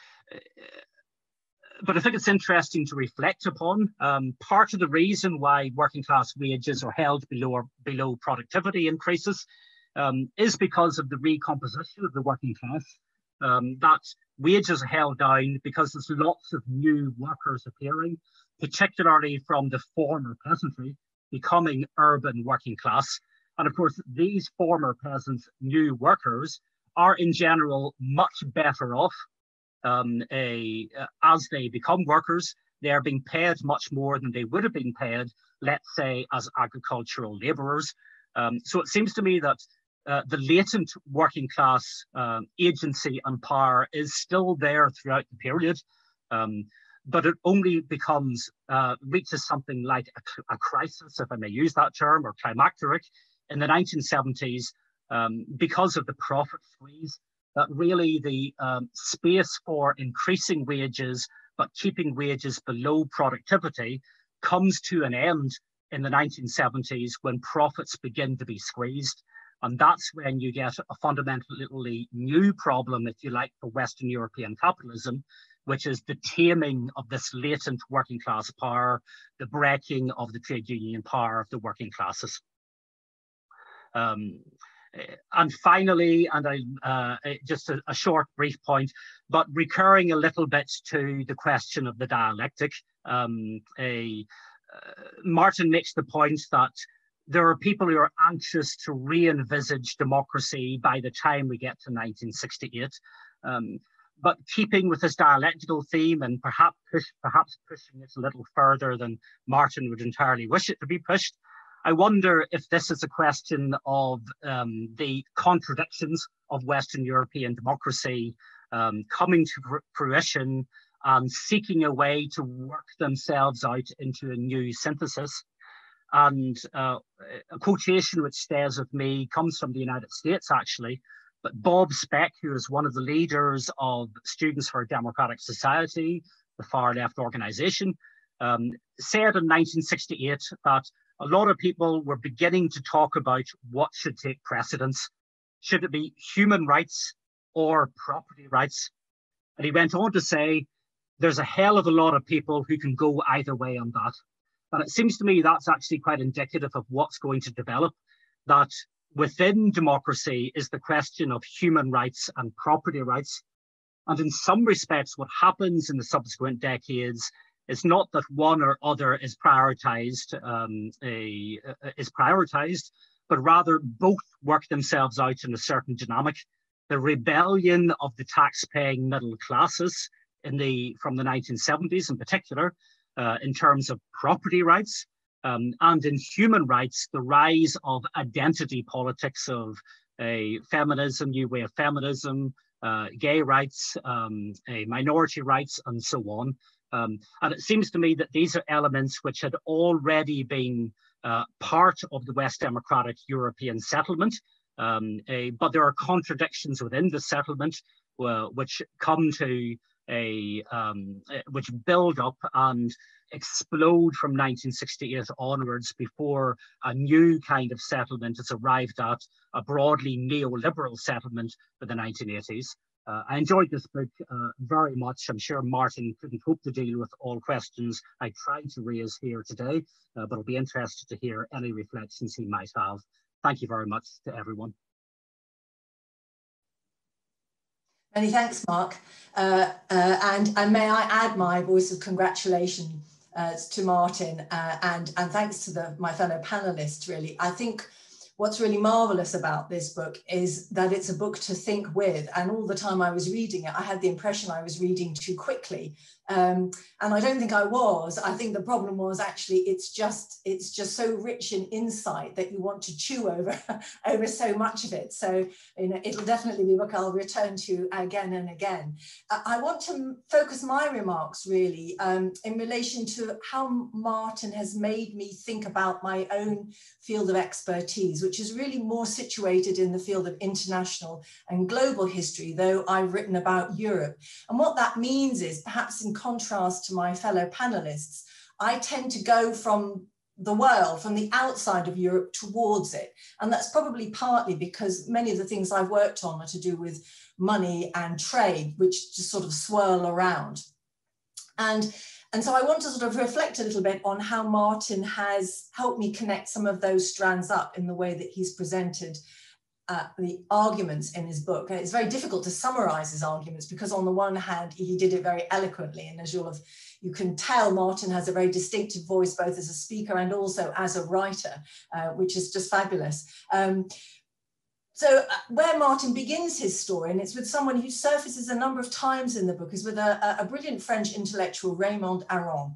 but I think it's interesting to reflect upon. Um, part of the reason why working class wages are held below below productivity increases um, is because of the recomposition of the working class. Um, that wages are held down because there's lots of new workers appearing, particularly from the former peasantry becoming urban working class. And of course, these former peasants, new workers, are in general much better off um, a, uh, as they become workers. They are being paid much more than they would have been paid, let's say, as agricultural laborers. Um, so it seems to me that uh, the latent working class um, agency and power is still there throughout the period, um, but it only becomes, uh, reaches something like a, a, crisis, if I may use that term, or climacteric in the 1970s um, because of the profit squeeze, that really the um, space for increasing wages but keeping wages below productivity comes to an end in the 1970s when profits begin to be squeezed. And that's when you get a fundamentally new problem, if you like, for Western European capitalism, which is the taming of this latent working class power, the breaking of the trade union power of the working classes. Um, and finally, and I uh, just a, a, short brief point, but recurring a little bit to the question of the dialectic, um, a, uh, Martin makes the point that there are people who are anxious to re-envisage democracy by the time we get to 1968. Um, but keeping with this dialectical theme and perhaps push, perhaps pushing it a little further than Martin would entirely wish it to be pushed, I wonder if this is a question of um, the contradictions of Western European democracy um, coming to fruition and seeking a way to work themselves out into a new synthesis. And uh, a quotation which stays with me comes from the United States, actually. But Bob Speck, who is one of the leaders of Students for a Democratic Society, the far left organization, um, said in 1968 that a lot of people were beginning to talk about what should take precedence. Should it be human rights or property rights? And he went on to say, there's a hell of a lot of people who can go either way on that. And it seems to me that's actually quite indicative of what's going to develop. That within democracy is the question of human rights and property rights. And in some respects, what happens in the subsequent decades is not that one or other is prioritized, um, a, is prioritized, but rather both work themselves out in a certain dynamic. The rebellion of the tax-paying middle classes in the from the 1970s in particular uh, in terms of property rights um, and in human rights, the rise of identity politics of a feminism, new way of feminism, uh, gay rights, um, a minority rights, and so on. Um, and it seems to me that these are elements which had already been uh, part of the West Democratic European settlement, um, a, but there are contradictions within the settlement uh, which come to a um, which build up and explode from 1968 onwards before a new kind of settlement is arrived at, a broadly neoliberal settlement for the 1980s. Uh, I enjoyed this book uh, very much. I'm sure Martin couldn't hope to deal with all questions I tried to raise here today, uh, but I'll be interested to hear any reflections he might have. Thank you very much to everyone. Many thanks, Mark. Uh, uh, and, and may I add my voice of congratulation uh, to Martin and, and thanks to the, my fellow panelists, really. I think what's really marvelous about this book is that it's a book to think with. And all the time I was reading it, I had the impression I was reading too quickly. Um, and I don't think I was. I think the problem was actually it's just it's just so rich in insight that you want to chew over over so much of it. So you know, it'll definitely be a book I'll return to again and again. I want to focus my remarks really um, in relation to how Martin has made me think about my own field of expertise, which is really more situated in the field of international and global history, though I've written about Europe. And what that means is, perhaps in contrast to my fellow panelists, I tend to go from the world, from the outside of Europe towards it. And that's probably partly because many of the things I've worked on are to do with money and trade, which just sort of swirl around. And, and so I want to sort of reflect a little bit on how Martin has helped me connect some of those strands up in the way that he's presented uh, the arguments in his book. And it's very difficult to summarize his arguments because on the one hand, he did it very eloquently. And as you'll have, you can tell Martin has a very distinctive voice, both as a speaker and also as a writer, uh, which is just fabulous. Um, so uh, where Martin begins his story, and it's with someone who surfaces a number of times in the book, is with a, a brilliant French intellectual, Raymond Aron.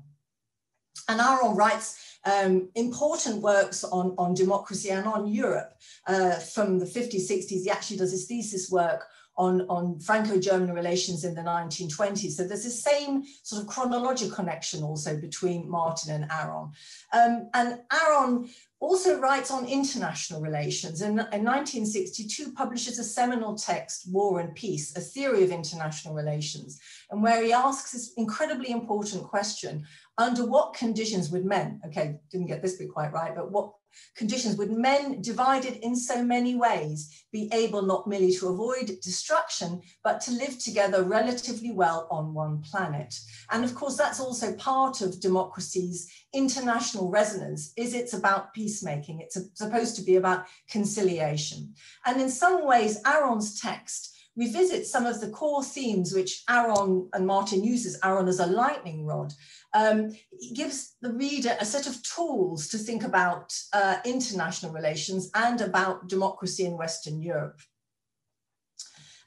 And Aron writes um, important works on, on democracy and on Europe uh, from the 50s, 60s. He actually does his thesis work on, on Franco-German relations in the 1920s. So there's the same sort of chronological connection also between Martin and Aron. Um, and Aron also writes on international relations. And in 1962 publishes a seminal text, War and Peace, a theory of international relations, and where he asks this incredibly important question, under what conditions would men, okay, didn't get this bit quite right, but what conditions would men divided in so many ways be able not merely to avoid destruction, but to live together relatively well on one planet? And of course, that's also part of democracy's international resonance is it's about peacemaking. It's supposed to be about conciliation. And in some ways, Aron's text revisit some of the core themes which Aron and Martin uses, Aron as a lightning rod, um, gives the reader a set of tools to think about uh, international relations and about democracy in Western Europe.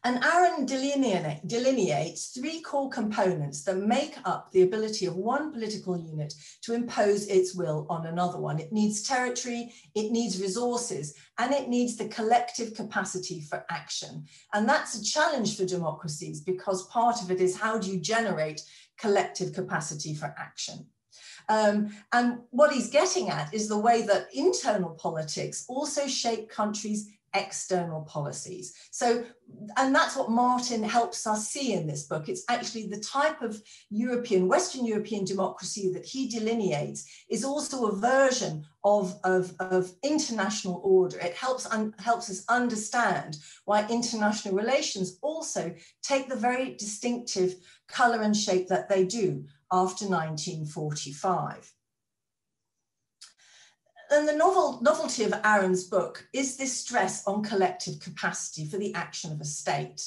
And Aron delineate, delineates three core components that make up the ability of one political unit to impose its will on another one. It needs territory, it needs resources, and it needs the collective capacity for action. And that's a challenge for democracies because part of it is how do you generate collective capacity for action? Um, and what he's getting at is the way that internal politics also shape countries' external policies. So, and that's what Martin helps us see in this book. It's actually the type of European, Western European democracy that he delineates is also a version of, of, of international order. It helps, un, helps us understand why international relations also take the very distinctive color and shape that they do after 1945 and the novel, novelty of Aron's book is this stress on collective capacity for the action of a state.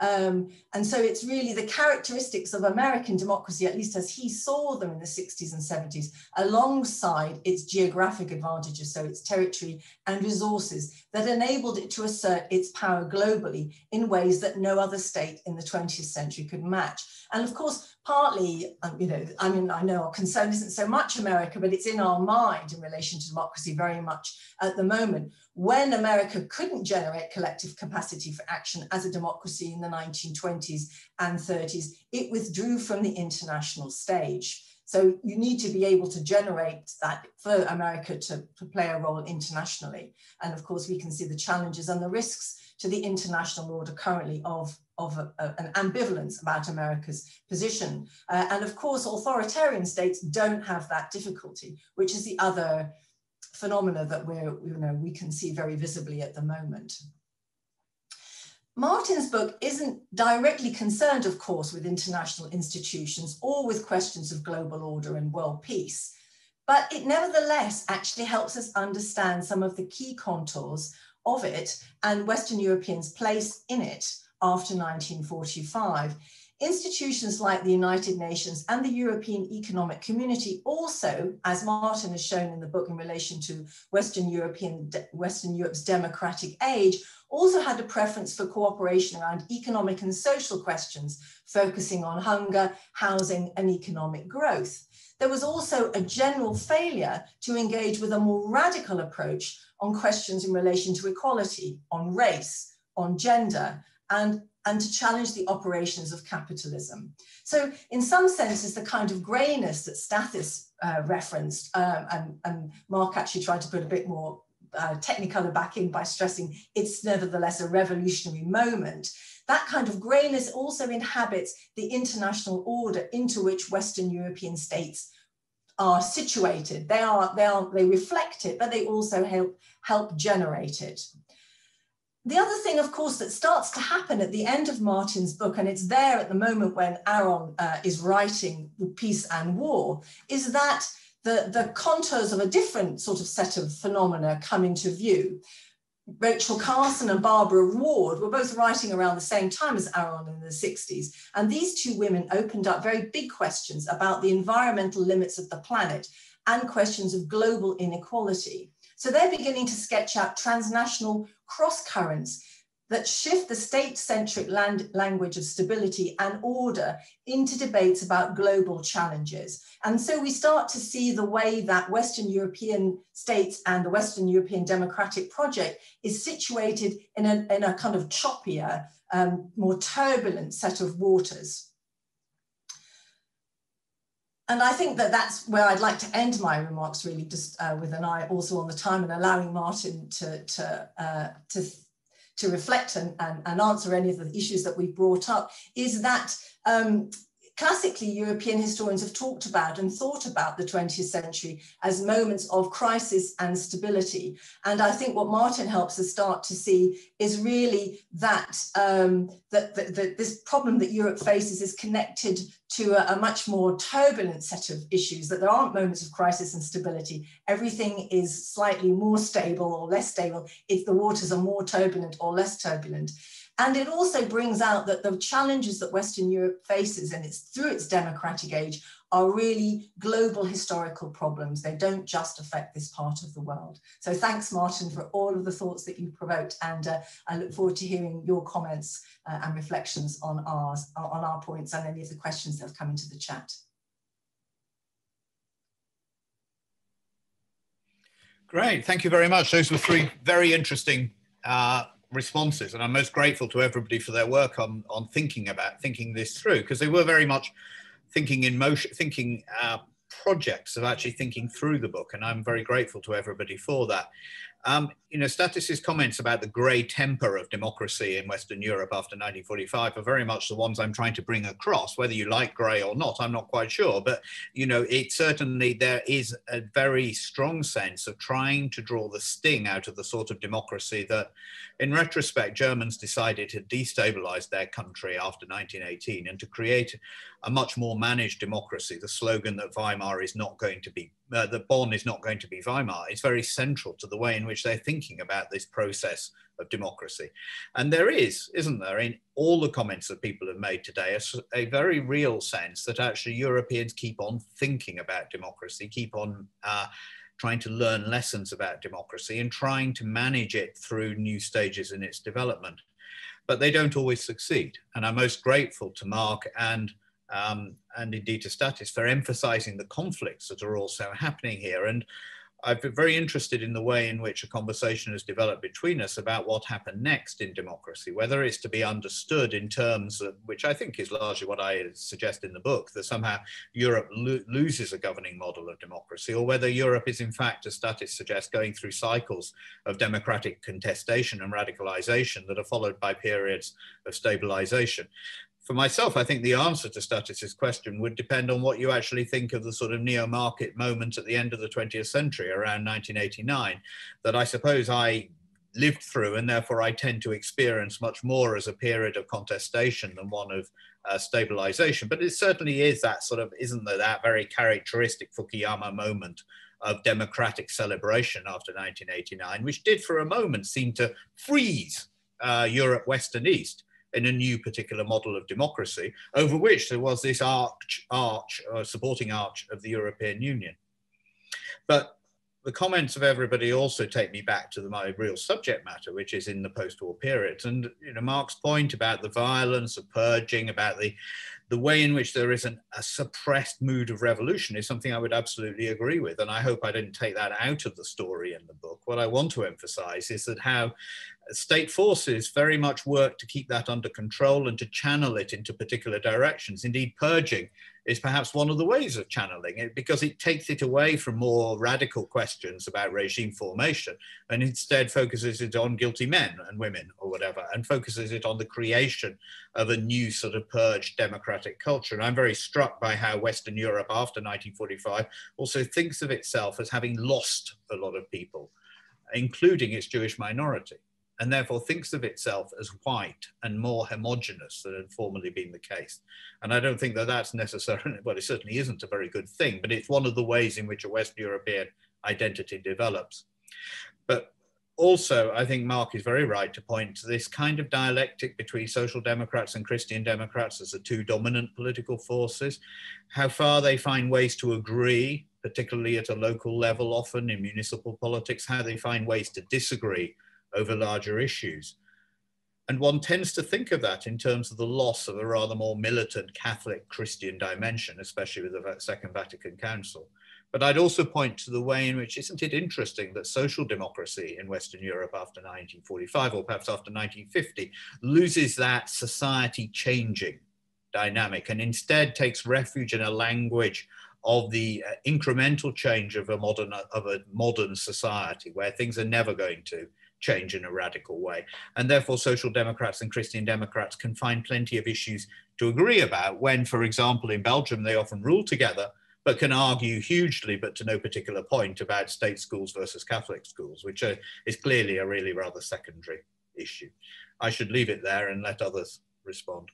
Um, and so it's really the characteristics of American democracy, at least as he saw them in the 60s and 70s, alongside its geographic advantages, so its territory and resources, that enabled it to assert its power globally in ways that no other state in the 20th century could match. And of course, partly, um, you know, I mean, I know our concern isn't so much America, but it's in our mind in relation to democracy very much at the moment. When America couldn't generate collective capacity for action as a democracy in the 1920s and 30s, it withdrew from the international stage. So you need to be able to generate that for America to, to play a role internationally. And of course, we can see the challenges and the risks to the international order currently of of a, a, an ambivalence about America's position. Uh, and of course, authoritarian states don't have that difficulty, which is the other phenomena that we're, you know, we can see very visibly at the moment. Martin's book isn't directly concerned, of course, with international institutions or with questions of global order and world peace, but it nevertheless actually helps us understand some of the key contours of it and Western Europeans' place in it after 1945. Institutions like the United Nations and the European Economic Community also, as Martin has shown in the book in relation to Western European, Western Europe's democratic age, also had a preference for cooperation around economic and social questions, focusing on hunger, housing, and economic growth. There was also a general failure to engage with a more radical approach on questions in relation to equality, on race, on gender, and, and to challenge the operations of capitalism. So in some senses, the kind of greyness that Stathis uh, referenced, um, and, and Mark actually tried to put a bit more uh, technicolor back in by stressing it's nevertheless a revolutionary moment. That kind of greyness also inhabits the international order into which Western European states are situated. They are, they are, they reflect it, but they also help, help generate it. The other thing, of course, that starts to happen at the end of Martin's book, and it's there at the moment when Aron uh, is writing Peace and War, is that the, the contours of a different sort of set of phenomena come into view. Rachel Carson and Barbara Ward were both writing around the same time as Aron in the 60s. And these two women opened up very big questions about the environmental limits of the planet and questions of global inequality. So they're beginning to sketch out transnational cross currents that shift the state-centric language of stability and order into debates about global challenges. And so we start to see the way that Western European states and the Western European democratic project is situated in a, in a kind of choppier, um, more turbulent set of waters. And I think that that's where I'd like to end my remarks, really, just uh, with an eye also on the time and allowing Martin to, to, uh, to to reflect and, and, and answer any of the issues that we've brought up. Is that um, classically European historians have talked about and thought about the 20th century as moments of crisis and stability. And I think what Martin helps us start to see is really that, um, that, that, that this problem that Europe faces is connected to a, a, much more turbulent set of issues, that there aren't moments of crisis and stability. Everything is slightly more stable or less stable if the waters are more turbulent or less turbulent. And it also brings out that the challenges that Western Europe faces and it's through its democratic age are really global historical problems. They don't just affect this part of the world. So thanks, Martin, for all of the thoughts that you provoked. And uh, I look forward to hearing your comments uh, and reflections on ours, on our points and any of the questions that have come into the chat. Great, thank you very much. Those were three very interesting uh, responses and i'm most grateful to everybody for their work on on thinking about thinking this through because they were very much thinking in motion thinking uh, projects of actually thinking through the book and i'm very grateful to everybody for that um, you know, Stathis's comments about the grey temper of democracy in Western Europe after 1945 are very much the ones I'm trying to bring across. Whether you like grey or not, I'm not quite sure. But, you know, it certainly there is a very strong sense of trying to draw the sting out of the sort of democracy that, in retrospect, Germans decided to destabilize their country after 1918 and to create a much more managed democracy. The slogan that Weimar is not going to be, uh, that Bonn is not going to be Weimar is very central to the way in which they're thinking about this process of democracy. And there is, isn't there, in all the comments that people have made today, a, a very real sense that actually Europeans keep on thinking about democracy, keep on uh, trying to learn lessons about democracy and trying to manage it through new stages in its development. But they don't always succeed. And I'm most grateful to Mark and um, and indeed to Stathis for emphasizing the conflicts that are also happening here. And I've been very interested in the way in which a conversation has developed between us about what happened next in democracy, whether it's to be understood in terms of, which I think is largely what I suggest in the book, that somehow Europe lo loses a governing model of democracy, or whether Europe is in fact, as Stathis suggests, going through cycles of democratic contestation and radicalization that are followed by periods of stabilization for myself, I think the answer to Stathis's question would depend on what you actually think of the sort of neo-market moment at the end of the 20th century, around 1989, that I suppose I lived through, and therefore I tend to experience much more as a period of contestation than one of uh, stabilization. But it certainly is that sort of, isn't there, that very characteristic Fukuyama moment of democratic celebration after 1989, which did for a moment seem to freeze uh, Europe West and East in a new particular model of democracy, over which there was this arch, arch, uh, supporting arch of the European Union. But the comments of everybody also take me back to the, my real subject matter, which is in the post-war period. And you know, Mark's point about the violence of purging, about the the way in which there is a suppressed mood of revolution is something I would absolutely agree with. And I hope I didn't take that out of the story in the book. What I want to emphasize is that how state forces very much work to keep that under control and to channel it into particular directions. Indeed, purging is perhaps one of the ways of channeling it because it takes it away from more radical questions about regime formation and instead focuses it on guilty men and women or whatever and focuses it on the creation of a new sort of purged democratic culture. And I'm very struck by how Western Europe after 1945 also thinks of itself as having lost a lot of people, including its Jewish minority and therefore thinks of itself as white and more homogenous than had formerly been the case. And I don't think that that's necessarily, well, it certainly isn't a very good thing, but it's one of the ways in which a West European identity develops. But also, I think Mark is very right to point to this kind of dialectic between social democrats and Christian democrats as the two dominant political forces, how far they find ways to agree, particularly at a local level, often in municipal politics, how they find ways to disagree over larger issues. And one tends to think of that in terms of the loss of a rather more militant Catholic Christian dimension, especially with the Second Vatican Council. But I'd also point to the way in which, isn't it interesting that social democracy in Western Europe after 1945 or perhaps after 1950 loses that society changing dynamic and instead takes refuge in a language of the uh, incremental change of a modern of a modern society where things are never going to change in a radical way. And therefore, social democrats and Christian democrats can find plenty of issues to agree about when, for example, in Belgium, they often rule together, but can argue hugely, but to no particular point, about state schools versus Catholic schools, which are, is clearly a really rather secondary issue. I should leave it there and let others respond.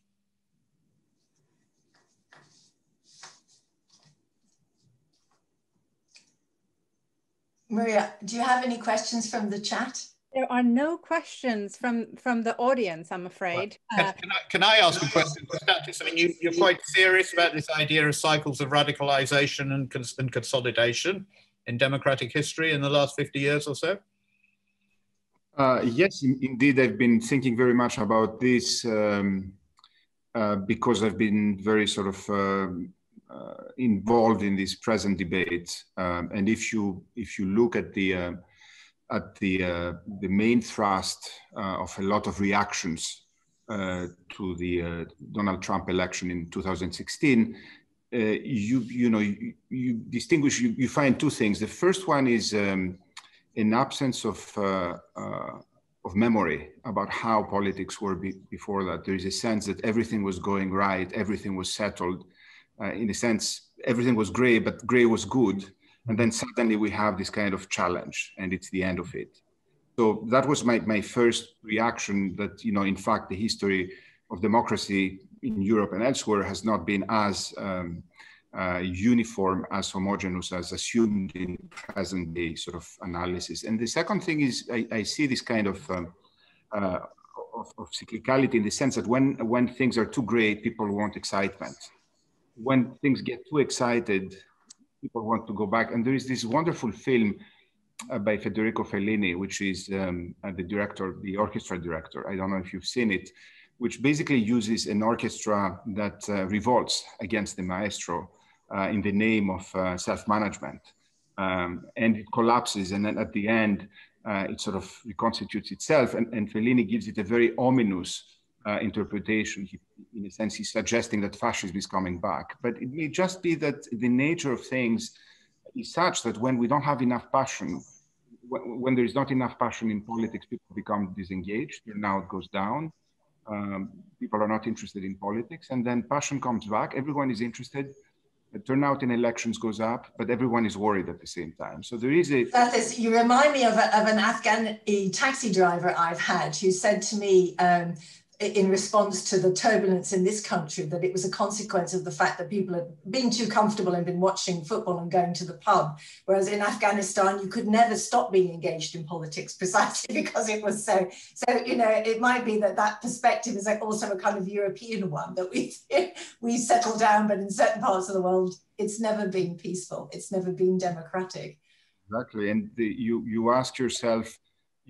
Maria, do you have any questions from the chat? There are no questions from from the audience, I'm afraid. Can, uh, can, I, can I ask a question, Stathis? I mean, you, you're quite serious about this idea of cycles of radicalization and, cons and consolidation in democratic history in the last 50 years or so? Uh, yes, in, indeed. I've been thinking very much about this um, uh, because I've been very sort of um, uh, involved in this present debate. Um, and if you if you look at the uh, at the, uh, the main thrust uh, of a lot of reactions uh, to the uh, Donald Trump election in 2016, uh, you, you know, you, you distinguish, you, you, find two things. The first one is um, an absence of, uh, of memory about how politics were be before that. There is a sense that everything was going right, everything was settled. in a sense, everything was gray, but gray was good and then suddenly we have this kind of challenge and it's the end of it. So that was my, my first reaction that you know in fact the history of democracy in europe and elsewhere has not been as um, uh, uniform as homogeneous as assumed in present day sort of analysis. And the second thing is i, I see this kind of, um, uh, of, of cyclicality in the sense that when when things are too great people want excitement. When things get too excited people want to go back. And there is this wonderful film uh, by Federico Fellini, which is um, uh, the director, the orchestra director. I don't know if you've seen it, which basically uses an orchestra that uh, revolts against the maestro uh, in the name of uh, self-management. Um, and it collapses, and then at the end, it sort of reconstitutes itself. And, and Fellini gives it a very ominous uh, interpretation. He, in a sense, he's suggesting that fascism is coming back. But it may just be that the nature of things is such that when we don't have enough passion, when, when there is not enough passion in politics, people become disengaged, turnout goes down, um, people are not interested in politics, and then passion comes back, everyone is interested, the turnout in elections goes up, but everyone is worried at the same time. So there is a. That is, you remind me of, a, of an Afghan taxi driver I've had who said to me, um, in response to the turbulence in this country that it was a consequence of the fact that people had been too comfortable and been watching football and going to the pub. Whereas in afghanistan you could never stop being engaged in politics precisely because it was so so you know it might be that that perspective is also a kind of european one that we we settle down but in certain parts of the world it's never been peaceful. It's never been democratic. Exactly. And the, you you ask yourself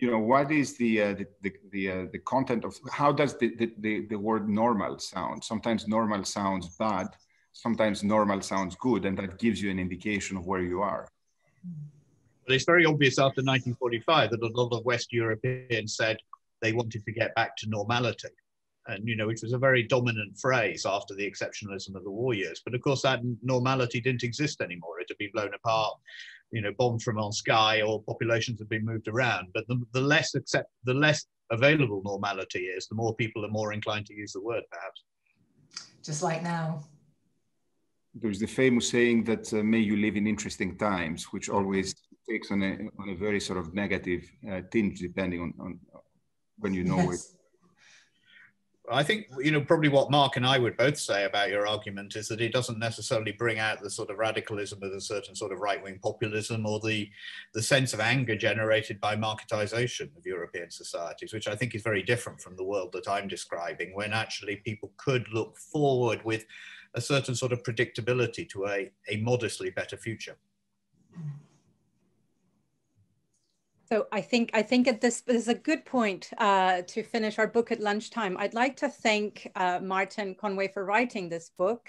you know what is the uh, the the the, uh, the, content of how does the, the the word normal sound? Sometimes normal sounds bad sometimes normal sounds good and that gives you an indication of where you are. But it's very obvious after 1945 that a lot of west europeans said they wanted to get back to normality. And you know which was a very dominant phrase after the exceptionalism of the war years. But of course that normality didn't exist anymore. It had been blown apart you know bombed from on sky or populations have been moved around but the, the less accept the less available normality is the more people are more inclined to use the word perhaps just like now there's the famous saying that uh, may you live in interesting times which always takes on a, on a very sort of negative uh, tinge depending on, on when you know yes. it. I think you know probably what Mark and I would both say about your argument is that it doesn't necessarily bring out the sort of radicalism of a certain sort of right-wing populism or the the sense of anger generated by marketization of European societies, which I think is very different from the world that I'm describing, when actually people could look forward with a certain sort of predictability to a, a modestly better future. So I think I think at this, this is a good point uh, to finish our book at lunchtime. I'd like to thank uh, Martin Conway for writing this book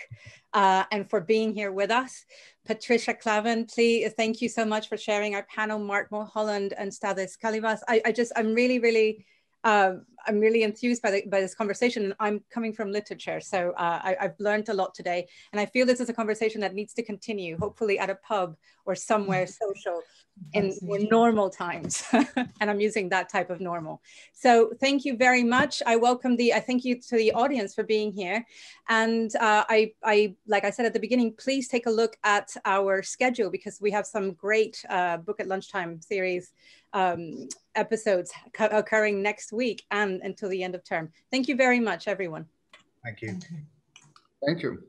uh, and for being here with us. Patricia Clavin, please thank you so much for sharing our panel. Mark Mulholland and Stathis Kalyvas. I, I just I'm really really um, I'm really enthused by, the, by this conversation. I'm coming from literature, so uh, I, have learned a lot today. And I feel this is a conversation that needs to continue, hopefully at a pub or somewhere social in normal times. and I'm using that type of normal. So thank you very much. I welcome the, I thank you to the audience for being here. And uh, I, I, like I said at the beginning, please take a look at our schedule because we have some great uh, book at lunchtime series um, episodes occurring next week and until the end of term. Thank you very much, everyone. Thank you. Thank you.